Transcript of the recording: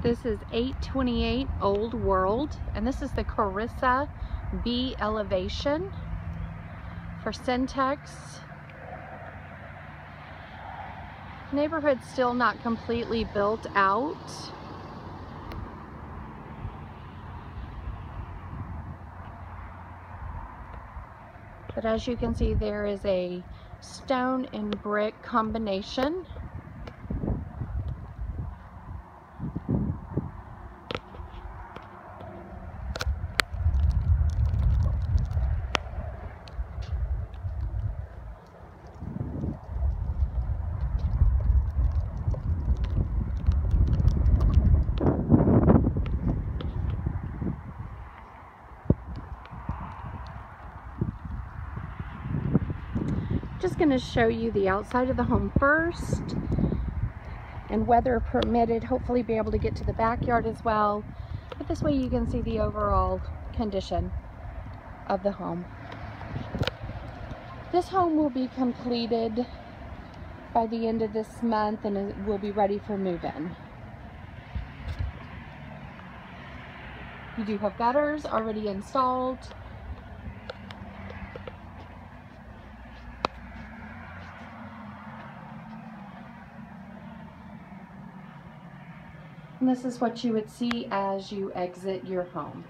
This is 828 Old World, and this is the Carissa B Elevation for Centex. Neighborhood's still not completely built out. But as you can see, there is a stone and brick combination. Just going to show you the outside of the home first and weather permitted, hopefully be able to get to the backyard as well. But this way you can see the overall condition of the home. This home will be completed by the end of this month and it will be ready for move-in. You do have gutters already installed. And this is what you would see as you exit your home.